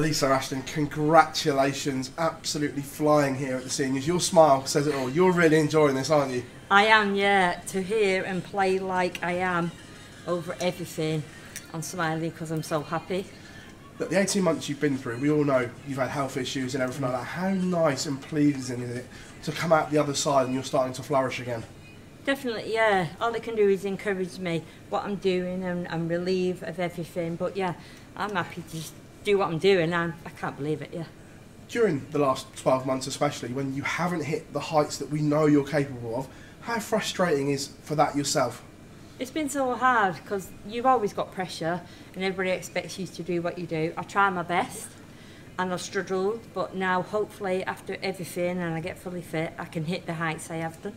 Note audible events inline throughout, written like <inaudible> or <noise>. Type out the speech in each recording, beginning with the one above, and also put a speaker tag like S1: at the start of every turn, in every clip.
S1: Lisa Ashton, congratulations. Absolutely flying here at the seniors. Your smile says it all. You're really enjoying this, aren't you?
S2: I am, yeah. To hear and play like I am over everything, I'm smiling because I'm so happy.
S1: Look, the 18 months you've been through, we all know you've had health issues and everything like that. How nice and pleasing is it to come out the other side and you're starting to flourish again?
S2: Definitely, yeah. All they can do is encourage me what I'm doing and I'm relieved of everything. But yeah, I'm happy to just do what I'm doing. I'm, I can't believe it, yeah.
S1: During the last 12 months, especially when you haven't hit the heights that we know you're capable of, how frustrating is for that yourself?
S2: It's been so hard because you've always got pressure and everybody expects you to do what you do. I try my best and I've struggled, but now hopefully after everything and I get fully fit, I can hit the heights I have done.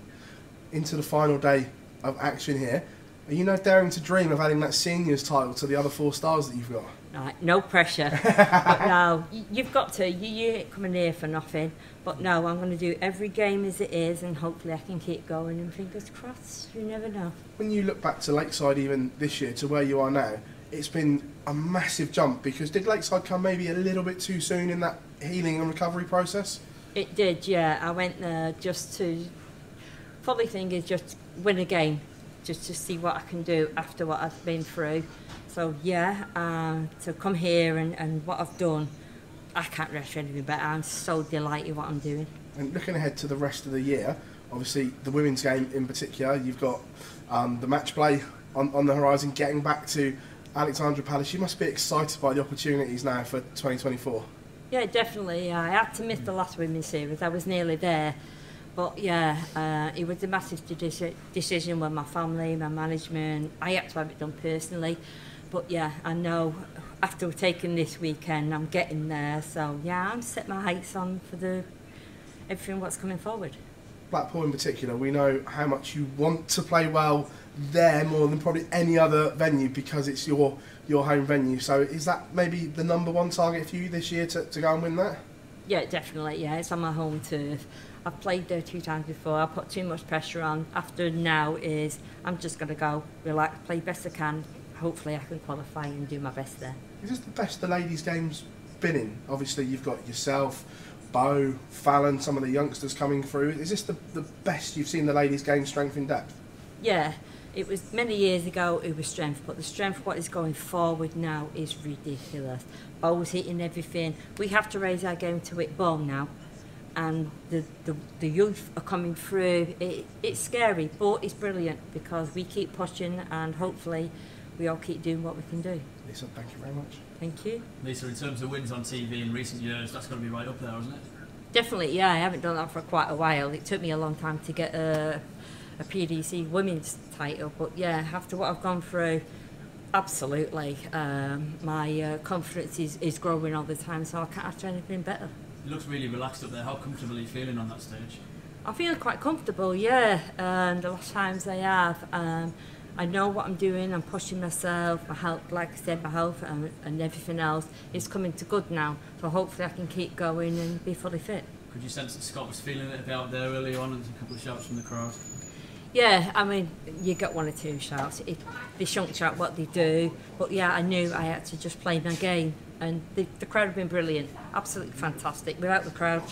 S1: Into the final day of action here, are you now daring to dream of adding that seniors title to the other four stars that you've got?
S2: Right, no pressure. <laughs> but no, you've got to. You, you ain't coming here for nothing. But no, I'm going to do every game as it is, and hopefully I can keep going. And fingers crossed, you never know.
S1: When you look back to Lakeside even this year to where you are now, it's been a massive jump because did Lakeside come maybe a little bit too soon in that healing and recovery process?
S2: It did, yeah. I went there just to. Probably thing is just win a game, just to see what I can do after what I've been through. So yeah, uh, to come here and, and what I've done, I can't rest anything better. I'm so delighted what I'm doing.
S1: And looking ahead to the rest of the year, obviously the women's game in particular, you've got um, the match play on, on the horizon, getting back to Alexandra Palace. You must be excited by the opportunities now for 2024.
S2: Yeah, definitely. I had to miss the last women's series. I was nearly there. But yeah, uh, it was a massive de decision with my family, my management. I had to have it done personally. But yeah, I know after taking this weekend, I'm getting there. So yeah, I'm set my heights on for the everything what's coming forward.
S1: Blackpool in particular, we know how much you want to play well there more than probably any other venue because it's your your home venue. So is that maybe the number one target for you this year to, to go and win that?
S2: Yeah, definitely. Yeah, it's on my home turf. I've played there two times before. I put too much pressure on. After now is I'm just going to go relax, play best I can, hopefully I can qualify and do my best there.
S1: Is this the best the ladies' game's been in? Obviously, you've got yourself, Beau, Fallon, some of the youngsters coming through. Is this the, the best you've seen the ladies' game strength in depth?
S2: Yeah, it was many years ago it was strength, but the strength what is going forward now is ridiculous. Beau's hitting everything. We have to raise our game to it ball now. And the, the, the youth are coming through. It, it's scary, but it's brilliant because we keep pushing and hopefully we all keep doing what we can do.
S1: Lisa, thank you very much.
S2: Thank you.
S3: Lisa, in terms of wins on TV in recent years, that's got to be right up there, isn't it?
S2: Definitely, yeah. I haven't done that for quite a while. It took me a long time to get a, a PDC women's title, but yeah, after what I've gone through, absolutely. Um, my uh, confidence is, is growing all the time, so I can't ask for anything better.
S3: You looks really relaxed up there. How comfortable are you feeling on that stage?
S2: I feel quite comfortable, yeah. And the last times I have, um, I know what I'm doing, I'm pushing myself, my health, like I said, my health and, and everything else is coming to good now. So hopefully I can keep going and be fully fit.
S3: Could you sense that Scott was feeling it a bit out there early on and a couple of shouts from the crowd?
S2: Yeah, I mean, you get one or two shouts. It, they shouldn't shout what they do, but yeah, I knew I had to just play my game. And the, the crowd have been brilliant, absolutely fantastic. Without the crowd,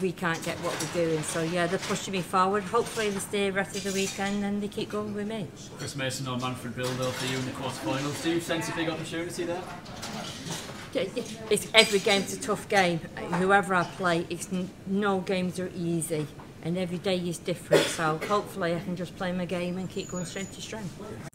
S2: we can't get what we're doing. So yeah, they're pushing me forward. Hopefully they stay the rest of the weekend and they keep going with me.
S3: Chris Mason or Manfred Bilderl for you in the quarterfinals. Do you sense a big opportunity there?
S2: It's every game's a tough game. Whoever I play, it's no games are easy, and every day is different. So hopefully I can just play my game and keep going strength to strength.